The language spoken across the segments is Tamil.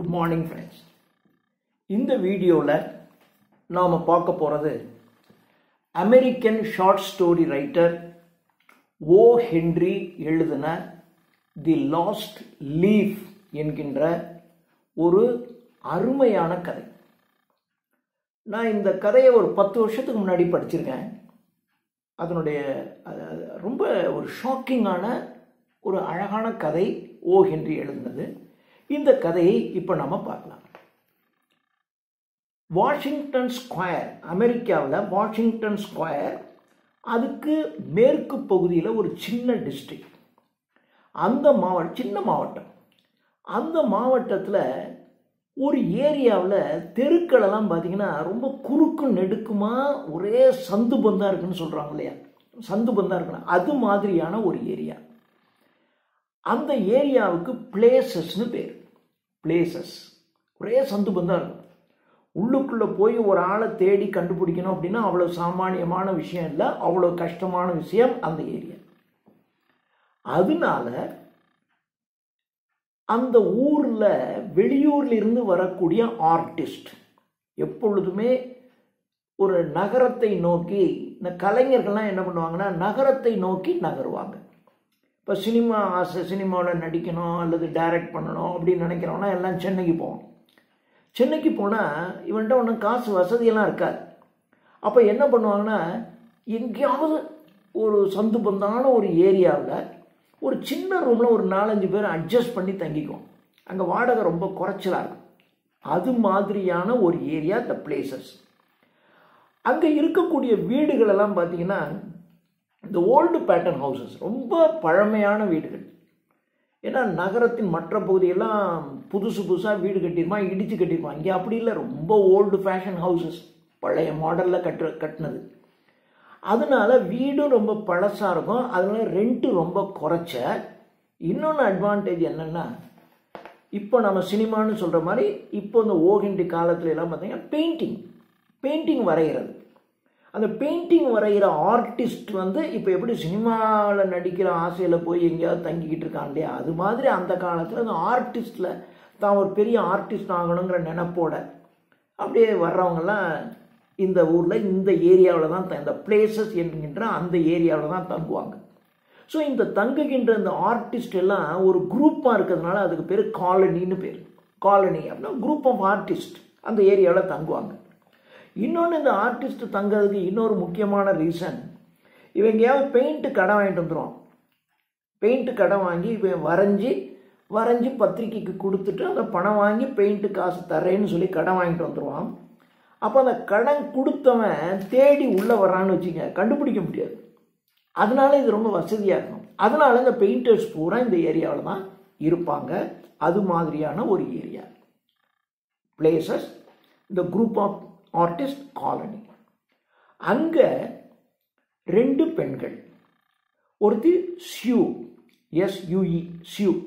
குட் மார்னிங் ஃப்ரெண்ட்ஸ் இந்த வீடியோவில் நாம் பார்க்க போகிறது American short story writer O Henry எழுதின தி லாஸ்ட் லீஃப் என்கின்ற ஒரு அருமையான கதை. நான் இந்த கதையை ஒரு பத்து வருஷத்துக்கு முன்னாடி படிச்சிருக்கேன். அதனுடைய ரொம்ப ஒரு ஷாக்கிங்கான ஒரு அழகான கதை ஓ ஹென்றி எழுதினது. இந்த கதையை இப்போ நம்ம பார்க்கலாம். வாஷிங்டன் ஸ்கொயர் அமெரிக்காவில் வாஷிங்டன் ஸ்கொயர் அதுக்கு மேற்கு பகுதியில் ஒரு சின்ன டிஸ்ட்ரிக்ட் அந்த மாவட்டம் சின்ன மாவட்டம். அந்த மாவட்டத்தில் ஒரு ஏரியாவில் தெருக்களெல்லாம் பார்த்தீங்கன்னா ரொம்ப குறுக்கு நெடுக்குமா ஒரே சந்து பந்தாக இருக்குன்னு சொல்கிறாங்க இல்லையா? சந்து பந்தாக இருக்கணும் அது மாதிரியான ஒரு ஏரியா. அந்த ஏரியாவுக்கு பிளேசஸ்னு பேர். பிளேசஸ் ஒரே சந்து பந்தாக இருக்கும். உள்ளுக்குள்ளே போய் ஒரு ஆளை தேடி கண்டுபிடிக்கணும் அப்படின்னா அவ்வளோ சாமானியமான விஷயம் இல்லை அவ்வளோ கஷ்டமான விஷயம் அந்த ஏரியா. அதனால அந்த ஊரில் வெளியூர்ல இருந்து வரக்கூடிய ஆர்டிஸ்ட் எப்பொழுதுமே ஒரு நகரத்தை நோக்கி இந்த கலைஞர்கள்லாம் என்ன பண்ணுவாங்கன்னா நகரத்தை நோக்கி நகருவாங்க. இப்போ சினிமா ஆசை சினிமாவில் நடிக்கணும் அல்லது டைரக்ட் பண்ணணும் அப்படின்னு நினைக்கிறவனா எல்லாம் சென்னைக்கு போவோம் சென்னைக்கு போனால் இவன்கிட்ட ஒன்றும் காசு வசதியெல்லாம் இருக்காது. அப்போ என்ன பண்ணுவாங்கன்னா எங்கேயாவது ஒரு சந்து பந்தான ஒரு ஏரியாவில் ஒரு சின்ன ரூமில் ஒரு நாலஞ்சு பேர் அட்ஜஸ்ட் பண்ணி தங்கிக்குவோம் அங்கே வாடகை ரொம்ப குறைச்சலாக இருக்கும். அது மாதிரியான ஒரு ஏரியா த பிளேசஸ் அங்கே இருக்கக்கூடிய வீடுகளெல்லாம் பார்த்தீங்கன்னா இந்த ஓல்டு பேட்டர்ன் ஹவுசஸ் ரொம்ப பழமையான வீடுகள். ஏன்னா நகரத்தின் மற்ற பகுதியெல்லாம் புதுசு புதுசாக வீடு கட்டியிருப்பான் இடித்து கட்டியிருப்பான் இங்கே அப்படி இல்லை. ரொம்ப ஓல்டு ஃபேஷன் ஹவுசஸ். பழைய மாடலில் கட்டு கட்டினது. அதனால வீடும் ரொம்ப பழசாக இருக்கும். அதனால ரெண்ட்டு ரொம்ப குறைச்ச. இன்னொன்று அட்வான்டேஜ் என்னென்னா இப்போ நம்ம சினிமான்னு சொல்கிற மாதிரி இப்போ இந்த ஓகிண்டி காலத்துல எல்லாம் பார்த்தீங்கன்னா பெயிண்டிங் பெயிண்டிங் வரைகிறது. அந்த பெயிண்டிங் வரைகிற ஆர்டிஸ்ட் வந்து இப்போ எப்படி சினிமாவில் நடிக்கிற ஆசையில் போய் எங்கேயாவது தங்கிக்கிட்டு இருக்கான் இல்லையா? அது மாதிரி அந்த காலத்தில் அந்த ஆர்டிஸ்டில் தான் ஒரு பெரிய ஆர்டிஸ்ட் ஆகணுங்கிற நினப்போட அப்படியே வர்றவங்கெல்லாம் இந்த ஊரில் இந்த ஏரியாவில் தான் த- இந்த பிளேசஸ் என்கின்ற அந்த ஏரியாவில் தான் தங்குவாங்க. ஸோ இந்த தங்குகின்ற இந்த ஆர்டிஸ்ட் எல்லாம் ஒரு குரூப்பாக இருக்கிறதுனால அதுக்கு பேர் காலனின்னு பேர். காலனி அப்படின்னா குரூப் ஆஃப் ஆர்டிஸ்ட் அந்த ஏரியாவில் தங்குவாங்க. இன்னொன்று இந்த ஆர்டிஸ்ட் தங்குறதுக்கு இன்னொரு முக்கியமான ரீசன் இவன் எங்கேயாவது பெயிண்ட்டு கடை வாங்கிட்டு வந்துடுவான் பெயிண்ட்டு கடை வாங்கி இவன் வரைஞ்சி வரைஞ்சி பத்திரிக்கைக்கு கொடுத்துட்டு அந்த பணம் வாங்கி பெயிண்ட்டு காசு தரேன்னு சொல்லி கடன் வாங்கிட்டு வந்துடுவான் அப்போ அந்த கடன் கொடுத்தவன் தேடி உள்ளே வரான்னு வச்சுங்க கண்டுபிடிக்க முடியாது. அதனால இது ரொம்ப வசதியாக இருக்கும். அதனால இந்த பெயிண்டர்ஸ் பூரா இந்த ஏரியாவில் தான் இருப்பாங்க. அது மாதிரியான ஒரு ஏரியா பிளேசஸ் இந்த குரூப் ஆஃப் ஆர்டிஸ்ட் காலனி. அங்கே ரெண்டு பெண்கள். ஒருத்தி Sue S U E Sue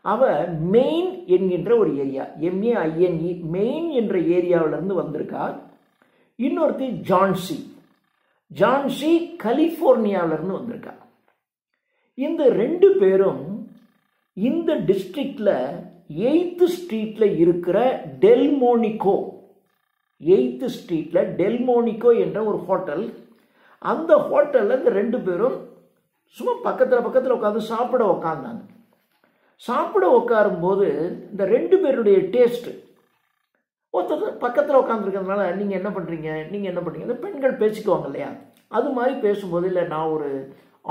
அவ மெயின் என்கின்ற ஒரு ஏரியா எம்ஏ ஐஎன்இ மெயின் என்ற ஏரியாவிலிருந்து வந்திருக்கா. இன்னொருத்தி ஜான்சி. ஜான்சி கலிஃபோர்னியாவிலிருந்து வந்திருக்கா. இந்த ரெண்டு பேரும் இந்த டிஸ்ட்ரிக்டில் எயித்து ஸ்ட்ரீட்டில் இருக்கிற டெல்மோனிகோ எயித்து ஸ்ட்ரீட்டில் டெல்மோனிகோ என்ற ஒரு ஹோட்டல். அந்த ஹோட்டலில் இந்த ரெண்டு பேரும் சும்மா பக்கத்தில் பக்கத்தில் உட்காந்து சாப்பிட உக்காந்தாங்க. சாப்பிட உட்காரும்போது இந்த ரெண்டு பேருடைய டேஸ்ட்டு ஒருத்தர் பக்கத்தில் உட்காந்துருக்கிறதுனால நீங்கள் என்ன பண்ணுறீங்க நீங்கள் என்ன பண்ணுறீங்க இந்த பெண்கள் பேசிக்குவாங்க இல்லையா? அது மாதிரி பேசும்போது இல்லை நான் ஒரு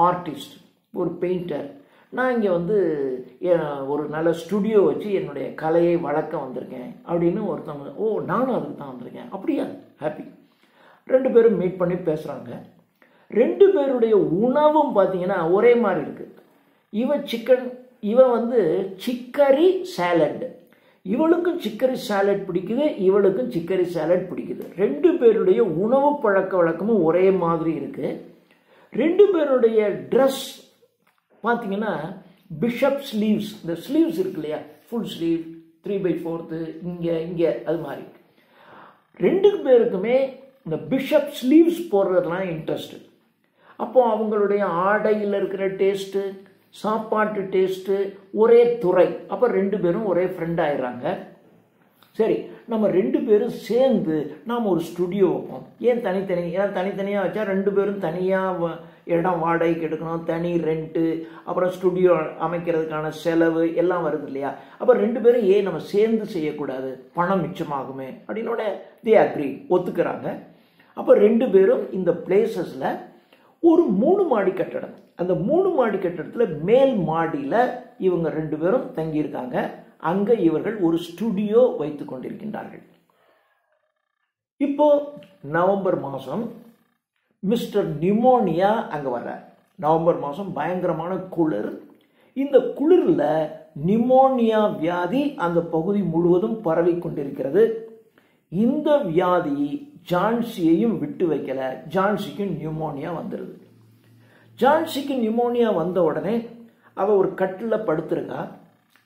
ஆர்டிஸ்ட் ஒரு பெயிண்டர் நான் இங்கே வந்து ஒரு நல்ல ஸ்டுடியோ வச்சு என்னுடைய கலையை வளர்க்க வந்திருக்கேன் அப்படின்னு ஒருத்தவங்க ஓ நானும் அதுக்கு தான் வந்திருக்கேன். அப்படியா? ஹாப்பி ரெண்டு பேரும் மீட் பண்ணி பேசுகிறாங்க ரெண்டு பேருடைய உணவும் பார்த்தீங்கன்னா ஒரே மாதிரி இருக்குது இவன் சிக்கன் இவன் வந்து சிக்கரி சேலட் இவளுக்கும் சிக்கரி சாலட் பிடிக்குது இவளுக்கும் சிக்கரி சாலட் பிடிக்குது. ரெண்டு பேருடைய உணவு பழக்க வழக்கமும் ஒரே மாதிரி இருக்குது ரெண்டு பேருடைய ட்ரெஸ் பார்த்தீங்கன்னா பிஷப் ஸ்லீவ்ஸ் இந்த ஸ்லீவ்ஸ் இருக்கு இல்லையா? Full sleeve three by fourth இங்கே இங்கே அது மாதிரி. ரெண்டு பேருக்குமே இந்த பிஷப் ஸ்லீவ்ஸ் போடுறதுலாம் இன்ட்ரெஸ்ட் அப்போ அவங்களுடைய ஆடையில் இருக்கிற டேஸ்ட்டு சாப்பாட்டு டேஸ்ட்டு ஒரே துறை. அப்போ ரெண்டு பேரும் ஒரே ஃப்ரெண்ட் ஆயிடுறாங்க. சரி நம்ம ரெண்டு பேரும் சேர்ந்து நாம் ஒரு ஸ்டுடியோ வைப்போம். ஏன் தனித்தனி? ஏன்னா தனித்தனியாக வச்சா ரெண்டு பேரும் தனியாக இடம் வாடகைக்கு எடுக்கணும் தனி ரெண்ட்டு அப்புறம் ஸ்டுடியோ அமைக்கிறதுக்கான செலவு எல்லாம் வருது இல்லையா? அப்போ ரெண்டு பேரும் ஏன் நம்ம சேர்ந்து செய்யக்கூடாது? பணம் மிச்சமாகுமே அப்படின்னோட தே அக்ரி ஒத்துக்கிறாங்க. அப்போ ரெண்டு பேரும் இந்த பிளேசஸில் ஒரு மூணு மாடி கட்டடம். அந்த மூணு மாடி கட்டடத்தில் மேல் மாடியில் இவங்க ரெண்டு பேரும் தங்கியிருக்காங்க. அங்கே இவர்கள் ஒரு ஸ்டுடியோ வைத்து கொண்டிருக்கின்றார்கள். இப்போ நவம்பர் மாதம் மிஸ்டர் நிமோனியா அங்கே வர்றார். நவம்பர் மாதம் பயங்கரமான குளிர். இந்த குளிரில் நிமோனியா வியாதி அந்த பகுதி முழுவதும் பரவி கொண்டிருக்கிறது. இந்த வியாதி ஜான்சியையும் விட்டு வைக்கல. ஜான்சிக்கு நியூமோனியா வந்துடுது ஜான்சிக்கு நியூமோனியா வந்த உடனே அவள் ஒரு கட்டில் படுத்திருக்கா.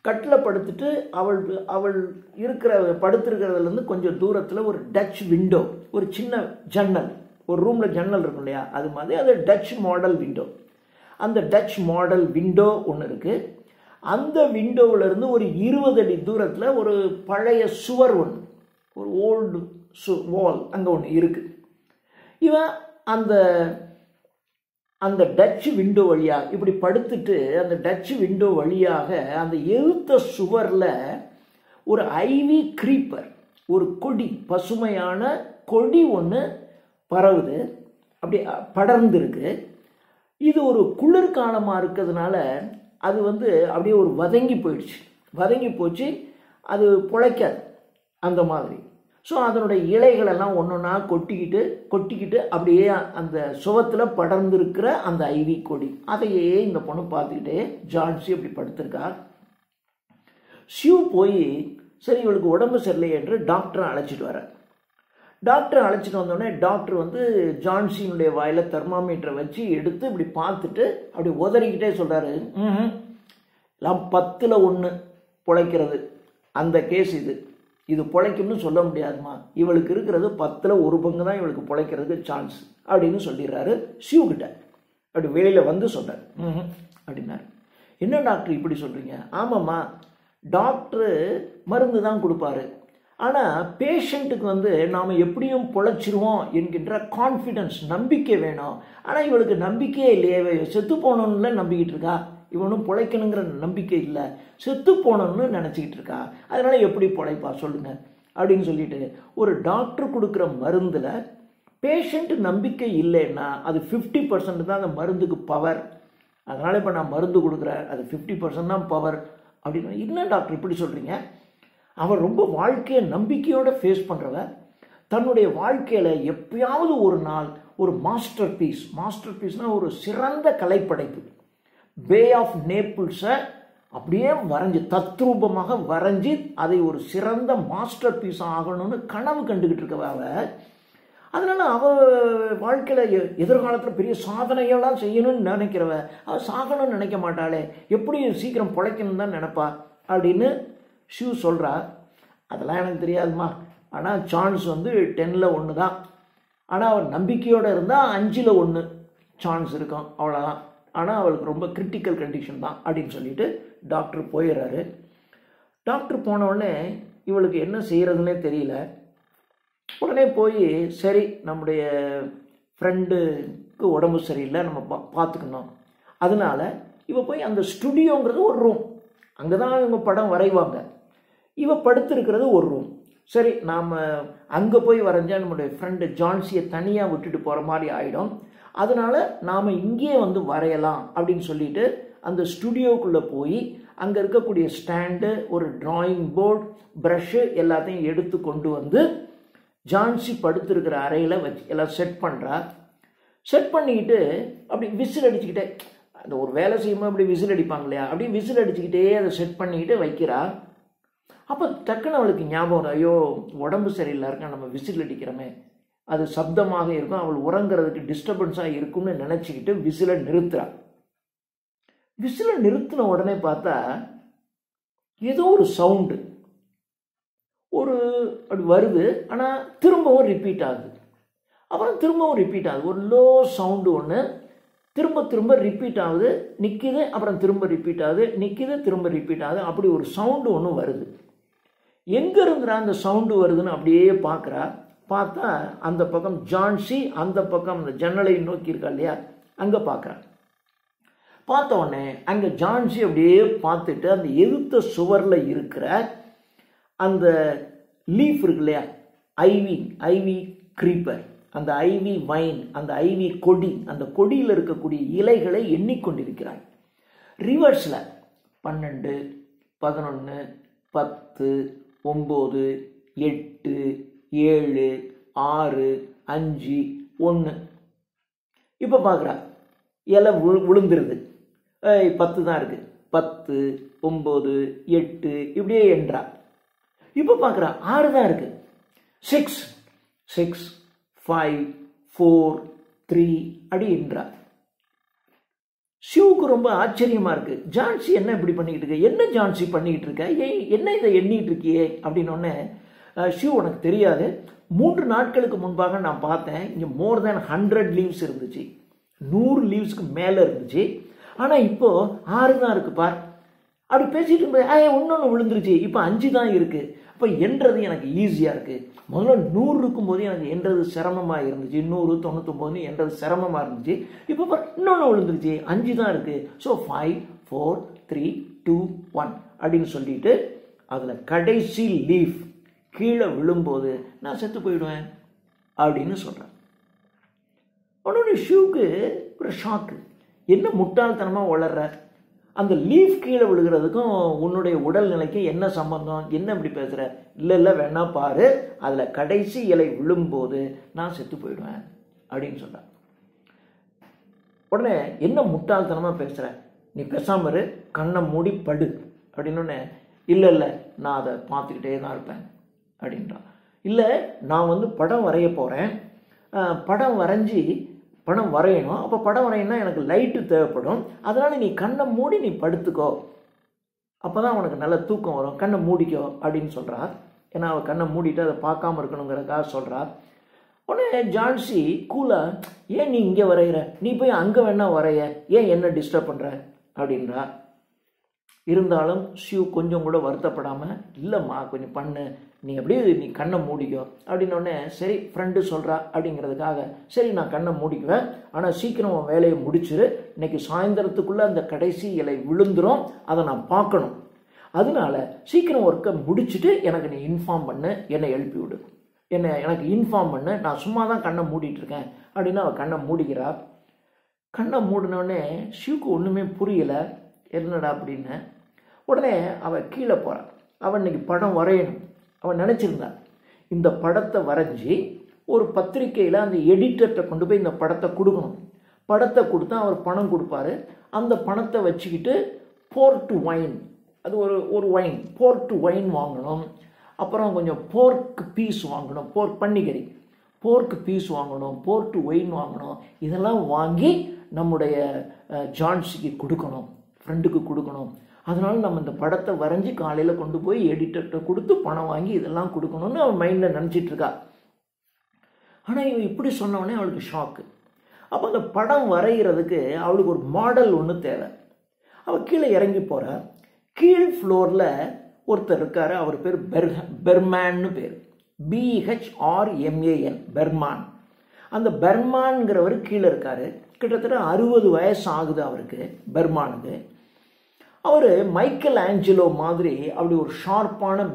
கட்டில் படுத்துட்டு அவள் அவள் இருக்கிற படுத்திருக்கிறதுலேருந்து கொஞ்சம் தூரத்தில் ஒரு டச் விண்டோ ஒரு சின்ன ஜன்னல். ஒரு ரூமில் ஜன்னல் இருக்கும் இல்லையா? அது மாதிரி அது டச் மாடல் விண்டோ அந்த டச் மாடல் விண்டோ ஒன்று இருக்குது அந்த விண்டோவிலேருந்து ஒரு இருபது அடி தூரத்தில் ஒரு பழைய சுவர் ஒன்று ஒரு ஓல்டு சு வால் அங்கே ஒன்று இருக்குது இவன் அந்த அந்த டச் விண்டோ வழியாக இப்படி படுத்துட்டு அந்த டச் விண்டோ வழியாக அந்த எழுத்த சுவரில் ஒரு ஐவி க்ரீப்பர் ஒரு கொடி பசுமையான கொடி ஒன்று பரவுது. அப்படி படர்ந்துருக்கு. இது ஒரு குளிர்காலமாக இருக்கிறதுனால அது வந்து அப்படியே ஒரு வதங்கி போயிடுச்சு. வதங்கி போச்சு அது பிழைக்காது அந்த மாதிரி. ஸோ அதனுடைய இலைகளெல்லாம் ஒன்று ஒன்றா கொட்டிக்கிட்டு கொட்டிக்கிட்டு அப்படியே அந்த சுவத்தில் படர்ந்துருக்கிற அந்த ஐவி கொடி. அதையே இந்த பொண்ணு பார்த்துக்கிட்டே ஜான்சி அப்படி படுத்திருக்கா. ஷிவ் போய் சரி இவளுக்கு உடம்பு சரியில்லை என்று டாக்டரை அழைச்சிட்டு வர டாக்டரை அழைச்சிட்டு வந்தோடனே டாக்டர் வந்து ஜான்சியினுடைய வாயில் தெர்மாமீட்டரை வச்சு எடுத்து இப்படி பார்த்துட்டு அப்படி உதறிக்கிட்டே சொல்கிறாரு எல்லாம் பத்தில் ஒன்று பிழைக்கிறது. அந்த கேஸ் இது. இது பிழைக்கும்னு சொல்ல முடியாதுமா இவளுக்கு இருக்கிறது பத்தில் ஒரு பங்கு தான் இவளுக்கு பிழைக்கிறதுக்கு சான்ஸ் அப்படின்னு சொல்லிடுறாரு. சிவகிட்ட அப்படி வெளியில் வந்து சொல்கிறார் ம் அப்படின்னாரு. என்ன டாக்டர் இப்படி சொல்கிறீங்க ஆமாம்மா. டாக்டரு மருந்து தான் கொடுப்பாரு. ஆனால் பேஷண்ட்டுக்கு வந்து நாம் எப்படியும் பொழைச்சிருவோம் என்கின்ற கான்ஃபிடென்ஸ் நம்பிக்கை வேணும். ஆனால் இவளுக்கு நம்பிக்கையே இல்லையே செத்து போகணுன்னு நம்பிக்கிட்டு இருக்கா? இவனும் பிழைக்கணுங்கிற நம்பிக்கை இல்லை. செத்து போகணுன்னு நினச்சிக்கிட்டு இருக்கா? அதனால் எப்படி பிழைப்பா? சொல்லுங்கள் அப்படின்னு சொல்லிட்டு ஒரு டாக்டர் கொடுக்குற மருந்தில் பேஷண்ட் நம்பிக்கை இல்லைன்னா அது ஃபிஃப்டி பர்சன்ட் தான் அந்த மருந்துக்கு பவர் அதனால் இப்போ நான் மருந்து கொடுக்குறேன். அது ஃபிஃப்டி பர்சன்ட் தான் பவர் அப்படின்னு என்ன டாக்டர் இப்படி சொல்கிறீங்க அவன் ரொம்ப வாழ்க்கையை நம்பிக்கையோடு ஃபேஸ் பண்ணுறவ தன்னுடைய வாழ்க்கையில் எப்பயாவது ஒரு நாள் ஒரு மாஸ்டர் பீஸ் மாஸ்டர் பீஸ்னால் ஒரு சிறந்த கலைப்படைப்பு. பே ஆஃப் நேப்பிள்ஸை அப்படியே வரைஞ்சி தத்ரூபமாக வரைஞ்சி அதை ஒரு சிறந்த மாஸ்டர் பீஸ் ஆகணும்னு கனவு கண்டுக்கிட்டு இருக்கவ அவ. அதனால் அவள் வாழ்க்கையில் எதிர்காலத்தில் பெரிய சாதனையெல்லாம் செய்யணும்னு நினைக்கிறவ அவள் சாகணும்னு நினைக்க மாட்டாளே எப்படி சீக்கிரம் பிழைக்கணும் தான் நினைப்பா அப்படின்னு ஷூ சொல்கிறா அதெல்லாம் எனக்கு தெரியாதுமா ஆனால் சான்ஸ் வந்து டென்னில் ஒன்று தான். ஆனால் அவள் நம்பிக்கையோடு இருந்தால் அஞ்சில் ஒன்று சான்ஸ் இருக்கும் அவ்வளோதான் ஆனால் அவளுக்கு ரொம்ப கிரிட்டிக்கல் கண்டிஷன் தான் அப்படின்னு சொல்லிட்டு டாக்டர் போயிடுறாரு. டாக்டர் போனவுடனே இவளுக்கு என்ன செய்கிறதுனே தெரியல. உடனே போய் சரி நம்முடைய ஃப்ரெண்டுக்கு உடம்பு சரியில்லை நம்ம பா பார்த்துக்கணும் அதனால இவள் போய் அந்த ஸ்டுடியோங்கிறது ஒரு ரூம் அங்கே தான் இவங்க படம் வரைவாங்க. இவ படுத்திருக்கிறது ஒரு ரூம் சரி நாம் அங்கே போய் வரைஞ்சால் நம்மளுடைய ஃப்ரெண்டு ஜான்சியை தனியாக விட்டுட்டு போகிற மாதிரி ஆகிடும் அதனால் நாம் இங்கேயே வந்து வரையலாம் அப்படின்னு சொல்லிட்டு அந்த ஸ்டுடியோக்குள்ளே போய் அங்கே இருக்கக்கூடிய ஸ்டாண்டு ஒரு ட்ராயிங் போர்டு ப்ரஷ்ஷு எல்லாத்தையும் எடுத்து கொண்டு வந்து ஜான்சி படுத்திருக்கிற அறையில் வச்சு எல்லாம் செட் பண்ணுறா செட் பண்ணிக்கிட்டு அப்படி விசில் அடிச்சுக்கிட்டே அந்த ஒரு வேலை செய்யும்போது அப்படி விசில் அடிப்பாங்க இல்லையா? அப்படி விசில் அடிச்சுக்கிட்டே அதை செட் பண்ணிக்கிட்டு வைக்கிறா. அப்போ டக்குன்னு அவளுக்கு ஞாபகம் ஐயோ உடம்பு சரியில்லை இருக்கா நம்ம விசில் அடிக்கிறோமே. அது சப்தமாக இருக்கும். அவள் உறங்குறதுக்கு டிஸ்டர்பன்ஸாக இருக்கும்னு நினச்சிக்கிட்டு விசிலை நிறுத்துறா. விசிலை நிறுத்தின உடனே பார்த்தா ஏதோ ஒரு சவுண்டு ஒரு அப்படி வருது ஆனால் திரும்பவும் ரிப்பீட் ஆகுது. அப்புறம் திரும்பவும் ரிப்பீட் ஆகுது. ஒரு லோ சவுண்டு ஒன்று திரும்ப திரும்ப ரிப்பீட் ஆகுது. நிற்கிது அப்புறம் திரும்ப ரிப்பீட் ஆகுது. நிற்கிது திரும்ப ரிப்பீட் ஆகுது. அப்படி ஒரு சவுண்டு ஒன்று வருது. எங்க இருக்கிற அந்த சவுண்டு வருதுன்னு அப்படியே பார்க்குறா. பார்த்தா அந்த பக்கம் ஜான்சி அந்த பக்கம் அந்த ஜன்னலை நோக்கி இருக்கா இல்லையா? அங்கே பார்க்குறா. பார்த்த உடனே அங்கே ஜான்சி அப்படியே பார்த்துட்டு அந்த எதிர்த்த சுவரில் இருக்கிற அந்த லீஃப் இருக்கு இல்லையா? ஐவி ஐவி க்ரீப்பர் அந்த ஐவி வைன் அந்த ஐவி கொடி அந்த கொடியில் இருக்கக்கூடிய இலைகளை எண்ணிக்கொண்டிருக்கிறாய். ரிவர்ஸில் பன்னெண்டு பதினொன்று பத்து ஒம்பது எட்டு ஏழு ஆறு அஞ்சு ஒன்று இப்போ பார்க்குறா எல்லாம் விழு விழுந்துருது பத்து தான் இருக்குது பத்து ஒம்பது எட்டு இப்படியே என்றா. இப்போ பார்க்குறா ஆறு தான் இருக்குது six six five four three அப்படி என்றா. ஷிவுக்கு ரொம்ப ஆச்சரியமாக இருக்குது ஜான்சி என்ன இப்படி பண்ணிக்கிட்டு இருக்க? என்ன ஜான்சி பண்ணிக்கிட்டு இருக்க? ஏய் என்ன இதை எண்ணிகிட்டு இருக்கியே? அப்படின்னு ஷிவ் உனக்கு தெரியாது. மூன்று நாட்களுக்கு முன்பாக நான் பார்த்தேன். இங்கே மோர் தேன் ஹண்ட்ரட் லீவ்ஸ் இருந்துச்சு. நூறு லீவ்ஸ்க்கு மேலே இருந்துச்சு. ஆனால் இப்போது ஆறு தான் இருக்குது பார். அப்படி பேசிட்டு இருக்கும்போது ஏ ஒன்று விழுந்துருச்சு. இப்போ அஞ்சு தான் இருக்குது அப்போ என்றது எனக்கு ஈஸியாக இருக்குது முதல்ல நூறு இருக்கும்போது எனக்கு என்றது சிரமமாக இருந்துச்சு. நூறு தொண்ணூத்தொம்போது என்றது சிரமமாக இருந்துச்சு. இப்போ இன்னொன்று விழுந்துருச்சு. அஞ்சு தான் இருக்குது so five four three two one அப்படின்னு சொல்லிட்டு அதில் கடைசி லீஃப் கீழே விழும்போது நான் செத்து போயிடுவேன் அப்படின்னு சொல்கிறேன் உடனே ஷூக்கு ஒரு ஷாக்கு என்ன முட்டாள்தனமாக வளர்ற அந்த லீஃப் கீழே விழுகிறதுக்கும் உன்னுடைய உடல்நிலைக்கு என்ன சம்பந்தம்? என்ன இப்படி பேசுகிற இல்லை இல்லை வேணா பாரு. அதில் கடைசி இலை விழும்போது நான் செத்து போயிடுவேன் அப்படின்னு சொல்கிறேன் உடனே என்ன முட்டாள்தனமாக பேசுகிற நீ பேசாமல் இரு கண்ணை மூடி படு அப்படின்னு இல்லை இல்லை நான் அதை பார்த்துக்கிட்டே தான் இருப்பேன் அப்படின்றான். இல்லை நான் வந்து படம் வரைய போகிறேன் படம் வரைஞ்சி படம் வரையணும். அப்போ படம் வரையணும்னா எனக்கு லைட்டு தேவைப்படும். அதனால் நீ கண்ணை மூடி நீ படுத்துக்கோ. அப்போ தான் உனக்கு நல்ல தூக்கம் வரும். கண்ணை மூடிக்கோ அப்படின்னு சொல்கிறார் ஏன்னா அவள் கண்ணை மூடிட்டு அதை பார்க்காம இருக்கணுங்கிறக்காக சொல்கிறார் உடனே ஜான்சி கூலா ஏன் நீ இங்கே வரைகிற நீ போய் அங்கே வேணா வரைய. ஏன் என்ன டிஸ்டர்ப் பண்ணுற அப்படின்றா இருந்தாலும் ஷிவ் கொஞ்சம் கூட வருத்தப்படாமல் இல்லைம்மா கொஞ்சம் பண்ணு. நீ அப்படியே நீ கண்ணை மூடிக்கோ. அப்படின்னோடனே சரி ஃப்ரெண்டு சொல்கிறா அப்படிங்கிறதுக்காக சரி நான் கண்ணை மூடிக்குவேன். ஆனால் சீக்கிரம் உன் வேலையை முடிச்சிரு. இன்னைக்கு சாயந்தரத்துக்குள்ளே அந்த கடைசி இலை விழுந்துரும். அதை நான் பார்க்கணும். அதனால சீக்கிரம் ஒர்க்கை முடிச்சுட்டு எனக்கு நீ இன்ஃபார்ம் பண்ணு. என்னை எழுப்பி விடு. என்னை எனக்கு இன்ஃபார்ம் பண்ணு. நான் சும்மா தான் கண்ணை மூடிட்டு இருக்கேன் அப்படின்னு அவள் கண்ணை மூடிக்கிறா. கண்ணை மூடினோடனே ஷிவ்க்கு ஒன்றுமே புரியலை. என்னடா அப்படின்னு உடனே அவன் கீழே போகிறான் அவன் இன்னைக்கு படம் வரையணும். அவன் நினச்சிருந்தான். இந்த படத்தை வரைஞ்சி ஒரு பத்திரிக்கையில் அந்த எடிட்டர்கிட்ட கொண்டு போய் இந்த படத்தை கொடுக்கணும். படத்தை கொடுத்தா அவர் பணம் கொடுப்பாரு. அந்த பணத்தை வச்சுக்கிட்டு போர்ட் ஒயின் அது ஒரு ஒரு ஒயின் போர்ட் ஒயின் வாங்கணும். அப்புறம் கொஞ்சம் போர்க் பீஸ் வாங்கணும். போர்க் பன்னிக்கறி போர்க்கு பீஸ் வாங்கணும். போர்ட்டு ஒயின் வாங்கணும். இதெல்லாம் வாங்கி நம்முடைய ஜான்சிக்கு கொடுக்கணும். ஃப்ரெண்டுக்கு கொடுக்கணும். அதனால் நம்ம இந்த படத்தை வரைஞ்சி காலையில் கொண்டு போய் எடிட்டர்கிட்ட கொடுத்து பணம் வாங்கி இதெல்லாம் கொடுக்கணும்னு அவன் மைண்டில் நினச்சிட்ருக்கா ஆனால் இவன் இப்படி சொன்னவொடனே அவளுக்கு ஷாக்கு அப்போ அந்த படம் வரைகிறதுக்கு அவளுக்கு ஒரு மாடல் ஒன்று தேவை. அவள் கீழே இறங்கி போகிற கீழ் ஃப்ளோரில் ஒருத்தர் இருக்கார். அவர் பேர் பெர் பெர்மேன்னு பேர். பிஹெச்ஆர்எம்ஏஎன் பெர்மான். அந்த பெர்மான்ங்கிறவர் கீழே இருக்கார். கிட்டத்தட்ட அறுபது வயசு ஆகுது அவருக்கு பெர்மானுக்கு. அவர் மைக்கேல் ஆஞ்சலோ மாதிரி அப்படி ஒரு ஷார்ப்பான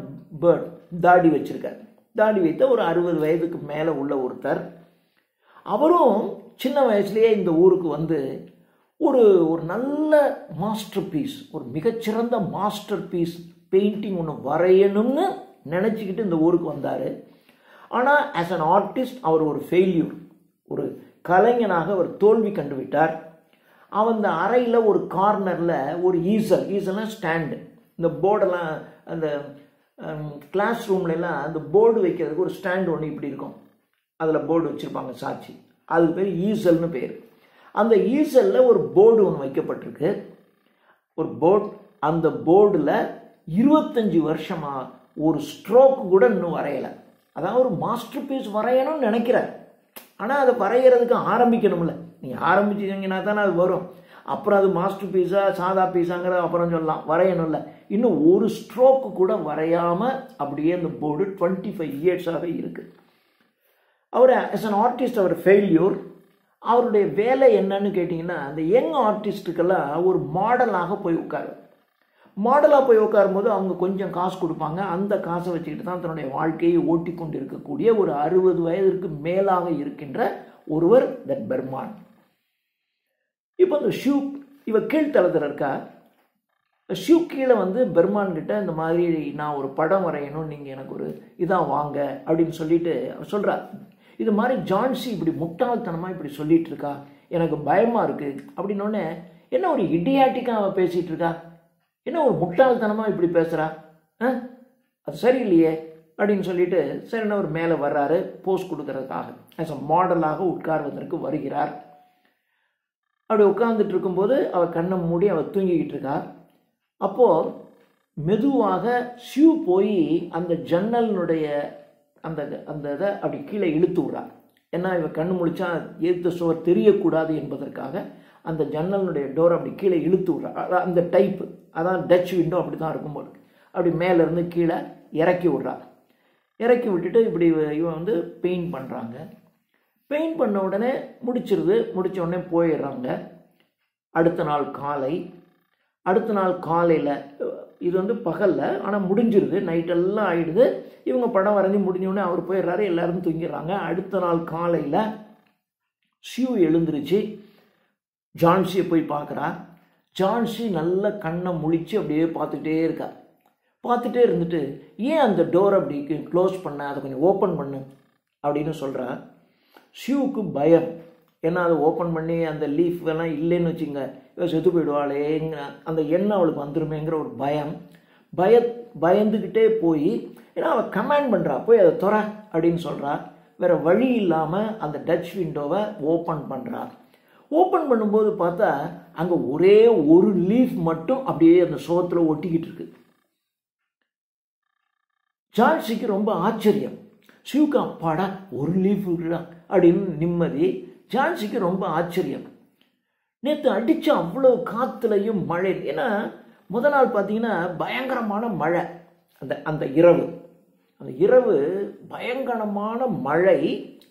பேர்ட் தாடி வச்சிருக்கார். தாடி வைத்த ஒரு அறுபது வயதுக்கு மேலே உள்ள ஒருத்தர். அவரும் சின்ன வயசுலேயே இந்த ஊருக்கு வந்து ஒரு ஒரு நல்ல மாஸ்டர் பீஸ் ஒரு மிகச்சிறந்த மாஸ்டர் பீஸ் பெயிண்டிங் ஒன்று வரையணும்னு நினச்சிக்கிட்டு இந்த ஊருக்கு வந்தார். ஆனால் ஆஸ் அன் ஆர்டிஸ்ட் அவர் ஒரு ஃபெயில்யூர் ஒரு கலைஞனாக அவர் தோல்வி கண்டுவிட்டார். அவன் அந்த அறையில் ஒரு கார்னரில் ஒரு ஈசல் ஈசல்னா ஸ்டாண்டு. இந்த போர்டெல்லாம் அந்த கிளாஸ் ரூம்லலாம் அந்த போர்டு வைக்கிறதுக்கு ஒரு ஸ்டாண்டு ஒன்று இப்படி இருக்கும். அதில் போர்டு வச்சுருப்பாங்க சாட்சி. அதுக்கு பேர் ஈசல்னு பேர். அந்த ஈசலில் ஒரு போர்டு ஒன்று வைக்கப்பட்டிருக்கு. ஒரு போர்டு அந்த போர்டில் இருபத்தஞ்சி வருஷமாக ஒரு ஸ்ட்ரோக் கூட இன்னும் வரையலை. அதான் ஒரு மாஸ்டர் பீஸ் வரையணும்னு நினைக்கிறார் ஆனால் அதை வரைகிறதுக்கு ஆரம்பிக்கணும்ல. நீங்கள் ஆரம்பிச்சிங்கன்னா தானே அது வரும். அப்புறம் அது மாஸ்டர் பீஸா சாதா பீஸாங்கிறத அப்புறம் சொல்லலாம். வரையணும்ல இன்னும் ஒரு ஸ்ட்ரோக்கு கூட வரையாமல் அப்படியே அந்த போர்டு டுவெண்ட்டி ஃபைவ் இயர்ஸாக இருக்குது அவர் அஸ் அன் ஆர்டிஸ்ட் அவர் ஃபெயில்யூர் அவருடைய வேலை என்னன்னு கேட்டிங்கன்னா அந்த யங் ஆர்டிஸ்ட்டுக்கெல்லாம் ஒரு மாடலாக போய் உட்காரு. மாடலாக போய் உட்காரும்போது அவங்க கொஞ்சம் காசு கொடுப்பாங்க. அந்த காசை வச்சுக்கிட்டு தான் தன்னுடைய வாழ்க்கையை ஓட்டி கொண்டு இருக்கக்கூடிய ஒரு அறுபது வயதிற்கு மேலாக இருக்கின்ற ஒருவர் தட் பெர்மான். இப்போ இந்த ஷூ இவ கீழ்த்தளத்தில் இருக்கா? ஷூ கீழே வந்து பெர்மான் கிட்ட இந்த மாதிரி நான் ஒரு படம் வரையணும் நீங்கள் எனக்கு ஒரு இதான் வாங்க அப்படின்னு சொல்லிட்டு அவர் சொல்கிறார் இது மாதிரி ஜான்சி இப்படி முட்டாள்தனமாக இப்படி சொல்லிட்டு இருக்கா? எனக்கு பயமாக இருக்குது அப்படின்னோடனே என்ன ஒரு இடியாட்டிக்காக அவள் பேசிகிட்டு இருக்கா? என்ன ஒரு முட்டாள்தனமாக இப்படி பேசுகிறா ஆ? அது சரியில்லையே அப்படின்னு சொல்லிட்டு என்ன அவர் மேலே வர்றாரு போஸ்ட் கொடுக்கறதுக்காக. ஆஸ் அ மாடலாக உட்கார்வதற்கு வருகிறார். அப்படி உட்காந்துட்டு இருக்கும்போது அவள் கண்ணை மூடி அவள் தூங்கிக்கிட்டு இருக்கா. அப்போது மெதுவாக ஷூ போய் அந்த ஜன்னலினுடைய அந்த அந்த இதை அப்படி கீழே இழுத்து விட்றா. ஏன்னா இவன் கண்ணு முழிச்சா எதிர்த்த சுவர் தெரியக்கூடாது என்பதற்காக அந்த ஜன்னலினுடைய டோர் அப்படி கீழே இழுத்து விட்றா. அதான் அந்த டைப்பு. அதான் டச் விண்டோ அப்படி தான் இருக்கும் போது அப்படி மேலேருந்து கீழே இறக்கி விட்றா. இறக்கி விட்டுட்டு இப்படி இவன் வந்து பெயிண்ட் பண்ணுறாங்க பெயிண்ட் பண்ண உடனே முடிச்சிருது. முடிச்ச உடனே போயிடுறாங்க. அடுத்த நாள் காலை. அடுத்த நாள் காலையில் இது வந்து பகலில் ஆனால் முடிஞ்சிருது. நைட்டெல்லாம் ஆகிடுது இவங்க படம் வரைஞ்சி முடிஞ்ச உடனே அவர் போயிடுறாரு. எல்லாரும் தூங்கிடுறாங்க. அடுத்த நாள் காலையில் ஷியூ எழுந்துருச்சு. ஜான்சியை போய் பார்க்குறா. ஜான்சி நல்ல கண்ணை முழிச்சு அப்படியே பார்த்துட்டே இருக்கா. பார்த்துட்டே இருந்துட்டு ஏன் அந்த டோர் அப்படி க்ளோஸ் பண்ண? அதை கொஞ்சம் ஓப்பன் பண்ணு. அப்படின்னு சொல்கிறேன் ஷியூக்கு பயம் ஏன்னா அதை ஓப்பன் பண்ணி அந்த லீஃப் எல்லாம் இல்லைன்னு வச்சுங்க செத்து போயிடுவாளேங்க அந்த எண்ணம் அவளுக்கு வந்துருமேங்கிற ஒரு பயம். பய பயந்துக்கிட்டே போய் ஏன்னா அவள் கமாண்ட் பண்ணுறா போய் அதை துற அப்படின்னு சொல்கிறா வேற வழி இல்லாமல் அந்த டச் விண்டோவை ஓப்பன் பண்ணுறா ஓப்பன் பண்ணும்போது பார்த்தா அங்கே ஒரே ஒரு லீஃப் மட்டும் அப்படியே அந்த சோத்தில் ஒட்டிக்கிட்டு இருக்கு. ஜான்சிக்கு ரொம்ப ஆச்சரியம். சிவுக்கு அப்பாடா ஒரு லீஃப் இருக்குதான் அப்படின்னு நிம்மதி. ஜான்சிக்கு ரொம்ப ஆச்சரியம். நேற்று அடித்த அவ்வளோ காற்றுலையும் மழை. ஏன்னா முத நாள் பார்த்தீங்கன்னா பயங்கரமான மழை. அந்த அந்த இரவு. அந்த இரவு பயங்கரமான மழை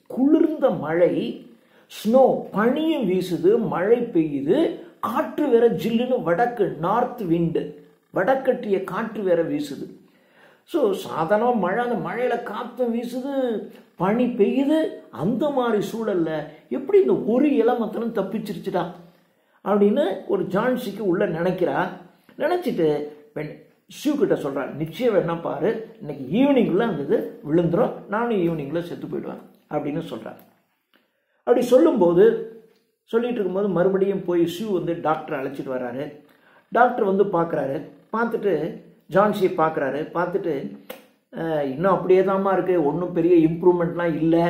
குளிர்ந்த மழை ஸ்னோ பனியும் வீசுது மழை பெய்யுது காற்று வேற ஜில்லுன்னு வடக்கு நார்த் விண்டு வடக்கட்டிய காற்று வேற வீசுது. ஸோ சாதாரணமாக மழை அந்த மழையில் காற்றும் வீசுது பனி பெய்யுது அந்த மாதிரி சூழல்ல எப்படி இந்த ஒரு இளமத்தனும் மாத்திரம் தப்பிச்சிருச்சுடா? அப்படின்னு ஒரு ஜான்சிக்கு உள்ளே நினைக்கிறா. நினச்சிட்டு பெண் ஷூ கிட்ட சொல்கிறா நிச்சயம் வேணா பாரு இன்னைக்கு ஈவினிங்குள்ளே அந்த இது விழுந்துடும் நானும் ஈவினிங்கில் செத்து போயிடுவேன் அப்படின்னு சொல்கிறார் அப்படி சொல்லும்போது சொல்லிகிட்டு இருக்கும்போது மறுபடியும் போய் ஷூ வந்து டாக்டர் அழைச்சிட்டு வர்றாரு. டாக்டர் வந்து பார்க்குறாரு பார்த்துட்டு ஜான்சியை பார்க்குறாரு பார்த்துட்டு இன்னும் அப்படியே தாம்மா இருக்குது ஒன்றும் பெரிய இம்ப்ரூவ்மெண்ட்லாம் இல்லை.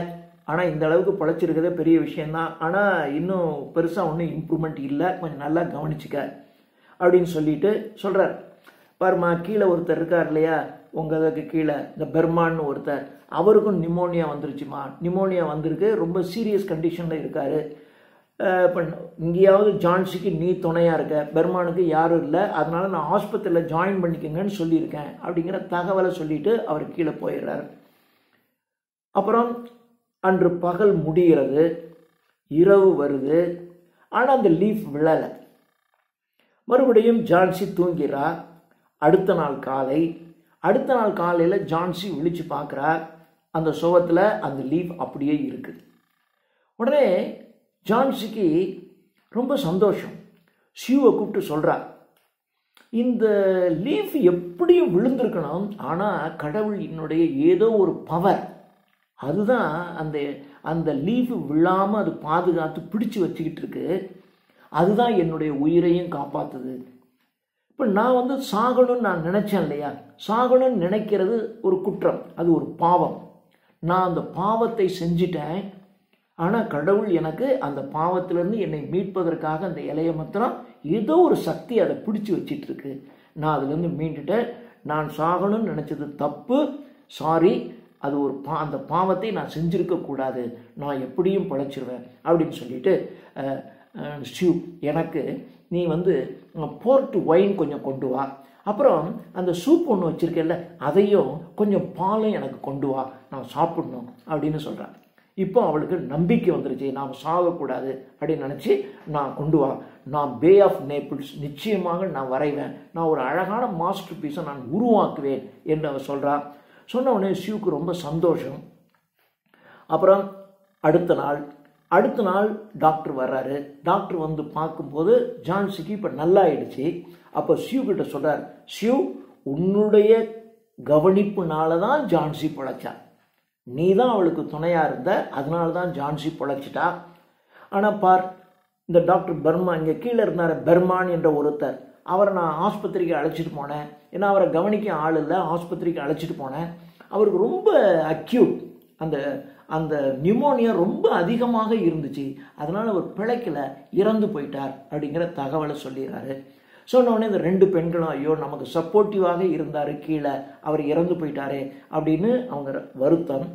ஆனால் இந்த அளவுக்கு பழைச்சிருக்கிறதே பெரிய விஷயந்தான் ஆனால் இன்னும் பெருசாக ஒன்றும் இம்ப்ரூவ்மெண்ட் இல்லை. கொஞ்சம் நல்லா கவனிச்சுக்க அப்படின்னு சொல்லிட்டு சொல்கிறார் பாருமா கீழே ஒருத்தர் இருக்கார் இல்லையா? உங்கள் கீழே இந்த பெர்மான்னு ஒருத்தர். அவருக்கும் நிமோனியா வந்துருச்சுமா நிமோனியா வந்திருக்கு ரொம்ப சீரியஸ் கண்டிஷனில் இருக்காரு. இப்போ இங்கேயாவது ஜான்சிக்கு நீ துணையாக இருக்க பெர்மானுக்கு யாரும் இல்லை அதனால நான் ஆஸ்பத்திரியில் ஜாயின் பண்ணிக்கங்கன்னு சொல்லியிருக்கேன் அப்படிங்கிற தகவலை சொல்லிட்டு அவர் கீழே போயிடுறாரு. அப்புறம் அன்று பகல் முடிகிறது இரவு வருது ஆனால் அந்த லீஃப் விழலை. மறுபடியும் ஜான்சி தூங்கிறா அடுத்த நாள் காலை அடுத்த நாள் காலையில் ஜான்சி விழிச்சு பார்க்குறா அந்த சுகத்தில் அந்த லீஃப் அப்படியே இருக்குது. உடனே ஜான்சிக்கு ரொம்ப சந்தோஷம். சியூவை கூப்பிட்டு சொல்கிறார் இந்த லீஃப் எப்படியும் விழுந்திருக்கணும் ஆனால் கடவுள் என்னுடைய ஏதோ ஒரு பவர். அதுதான் அந்த அந்த லீஃப் விழாமல் அது பாதுகாத்து பிடிச்சு வச்சுக்கிட்டு இருக்கு. அதுதான் என்னுடைய உயிரையும் காப்பாத்துது. இப்போ நான் வந்து சாகணும்னு நான் நினச்சேன் இல்லையா? சாகணும்னு நினைக்கிறது ஒரு குற்றம் அது ஒரு பாவம். நான் அந்த பாவத்தை செஞ்சிட்டேன் ஆனால் கடவுள் எனக்கு அந்த பாவத்திலேருந்து என்னை மீட்பதற்காக அந்த இலையை மாத்திரம் ஏதோ ஒரு சக்தி அதை பிடிச்சி வச்சிட்டு இருக்கு நான் அதுலேருந்து மீண்டுட்டேன். நான் சாகணும்னு நினச்சது தப்பு. சாரி அது ஒரு பா அந்த பாவத்தை நான் செஞ்சிருக்க கூடாது. நான் எப்படியும் பழைச்சிருவேன் அப்படின்னு சொல்லிட்டு அஹ், எனக்கு நீ வந்து போர்ட் ஒயின் கொஞ்சம் கொண்டு வா. அப்புறம் அந்த சூப் ஒன்று வச்சுருக்கேல்ல அதையும் கொஞ்சம் பாலும் எனக்கு கொண்டு வா. நான் சாப்பிடணும் அப்படின்னு சொல்கிறேன் இப்போ அவளுக்கு நம்பிக்கை வந்துருச்சு. நாம் சாகக்கூடாது அப்படின்னு நினச்சி நான் கொண்டு வா. நான் பே ஆஃப் நேபிள்ஸ் நிச்சயமாக நான் வரைவேன். நான் ஒரு அழகான மாஸ்டர் பீஸை நான் உருவாக்குவேன் என்று அவள் சொல்கிறா சொன்ன உடனே ஷிவுக்கு ரொம்ப சந்தோஷம். அப்புறம் அடுத்த நாள் அடுத்த நாள் டாக்டர் வர்றாரு. டாக்டர் வந்து பார்க்கும்போது ஜான்சிக்கு இப்போ நல்லா ஆயிடுச்சு அப்போ ஷியூ கிட்ட சொல்கிறார் ஷிவ் உன்னுடைய கவனிப்புனால தான் ஜான்சி பிழைச்சா. நீ தான் அவளுக்கு துணையாக இருந்த அதனால தான் ஜான்சி பொழைச்சிட்டா. ஆனால் பார் இந்த டாக்டர் பர்மா இங்கே கீழே இருந்தார் பெர்மான் என்ற ஒருத்தர். அவரை நான் ஆஸ்பத்திரிக்கு அழைச்சிட்டு போனேன். ஏன்னா அவரை கவனிக்க ஆள் இல்லை ஆஸ்பத்திரிக்கு அழைச்சிட்டு போனேன். அவருக்கு ரொம்ப அக்யூட் அந்த அந்த நியூமோனியா ரொம்ப அதிகமாக இருந்துச்சு. அதனால் அவர் பிழைக்கல இறந்து போயிட்டார் அப்படிங்கிற தகவலை சொல்லிடுறாரு. சொன்னோடனே இந்த ரெண்டு பெண்களும் ஐயோ நமக்கு சப்போர்ட்டிவாக இருந்தார் கீழே அவர் இறந்து போயிட்டாரே அப்படின்னு அவங்க வருத்தம்.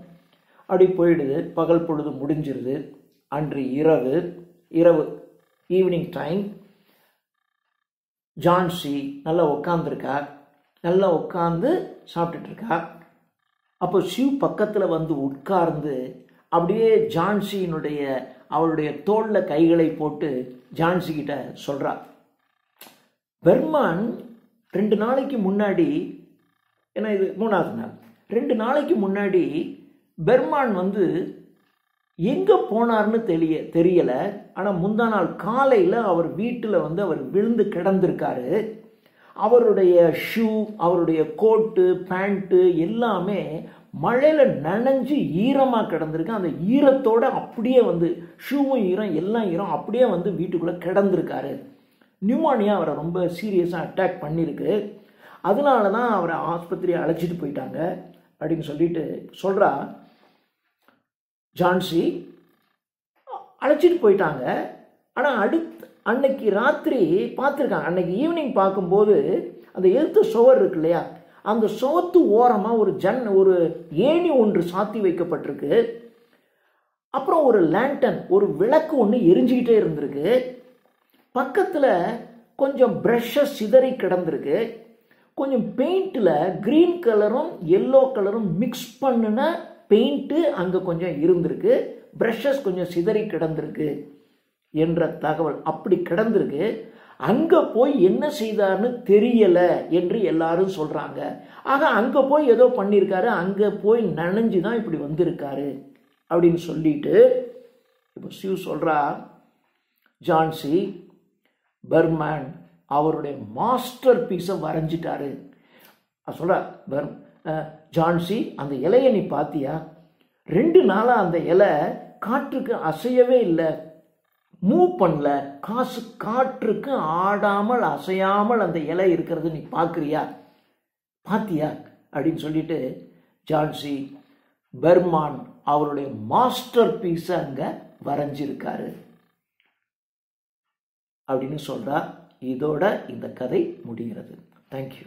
அப்படி போயிடுது. பகல் பொழுது முடிஞ்சிருது. அன்று இரவு இரவு ஈவினிங் டைம் ஜான்சி நல்லா உட்காந்துருக்கா நல்லா உட்காந்து சாப்பிட்டுட்ருக்கா? அப்போ ஷிவ் பக்கத்தில் வந்து உட்கார்ந்து அப்படியே ஜான்சியினுடைய அவளுடைய தோளில் கைகளை போட்டு ஜான்சி கிட்ட பெர்மான் ரெண்டு நாளைக்கு முன்னாடி ஏன்னா இது மூணாவது நாள். ரெண்டு நாளைக்கு முன்னாடி பெர்மான் வந்து எங்கே போனார்னு தெரிய தெரியலை. ஆனால் முந்தா நாள் காலையில் அவர் வீட்டில் வந்து அவர் விழுந்து கிடந்திருக்காரு. அவருடைய ஷூ அவருடைய கோட்டு பேண்ட்டு எல்லாமே மழையில் நனைஞ்சு ஈரமாக கிடந்திருக்கு. அந்த ஈரத்தோடு அப்படியே வந்து ஷூவும் ஈரம் எல்லாம் ஈரம் அப்படியே வந்து வீட்டுக்குள்ளே கிடந்திருக்காரு. நியூமானியா அவரை ரொம்ப சீரியஸாக அட்டாக் பண்ணியிருக்கு அதனால தான் அவரை ஆஸ்பத்திரி அழைச்சிட்டு போயிட்டாங்க அப்படின்னு சொல்லிட்டு சொல்கிறா ஜான்சி அழைச்சிட்டு போயிட்டாங்க. ஆனால் அடுத்து அன்னைக்கு ராத்திரி பார்த்துருக்காங்க. அன்னைக்கு ஈவினிங் பார்க்கும்போது அந்த எழுத்து சுவர் இருக்கு இல்லையா? அந்த சுவத்து ஓரமாக ஒரு ஜன் ஒரு ஏணி ஒன்று சாத்தி வைக்கப்பட்டிருக்கு. அப்புறம் ஒரு லேண்டன் ஒரு விளக்கு ஒன்று எரிஞ்சுக்கிட்டே இருந்திருக்கு. பக்கத்தில் கொஞ்சம் ப்ரஷ்ஷஸ் சிதறி கிடந்திருக்கு. கொஞ்சம் பெயிண்டில் க்ரீன் கலரும் எல்லோ கலரும் மிக்ஸ் பண்ணின பெயிண்ட்டு அங்கே கொஞ்சம் இருந்திருக்கு. ப்ரஷஸ் கொஞ்சம் சிதறி கிடந்திருக்கு என்ற தகவல் அப்படி கிடந்திருக்கு. அங்கே போய் என்ன செய்தார்னு தெரியலை என்று எல்லாரும் சொல்கிறாங்க ஆக அங்கே போய் ஏதோ பண்ணியிருக்காரு அங்கே போய் நனைஞ்சு தான் இப்படி வந்திருக்காரு அப்படின்னு சொல்லிட்டு இப்போ சிவ் சொல்கிறா ஜான்சி பெர்மேன் அவருடைய மாஸ்டர் பீஸை வரைஞ்சிட்டாரு சொல்கிற பர் ஜான்சி அந்த இலையை நீ பார்த்தியா ரெண்டு நாளாக அந்த இலை காற்றுக்கு அசையவே இல்லை. மூவ் பண்ணல. காசு காற்றுக்கு ஆடாமல் அசையாமல் அந்த இலை இருக்கிறது நீ பார்க்குறியா பாத்தியா? அப்படின்னு சொல்லிட்டு ஜான்சி பெர்மான் அவருடைய மாஸ்டர் பீஸை அங்கே வரைஞ்சிருக்காரு. அப்படின்னு சொல்கிறார் இதோட இந்த கதை முடிகிறது. தேங்க்யூ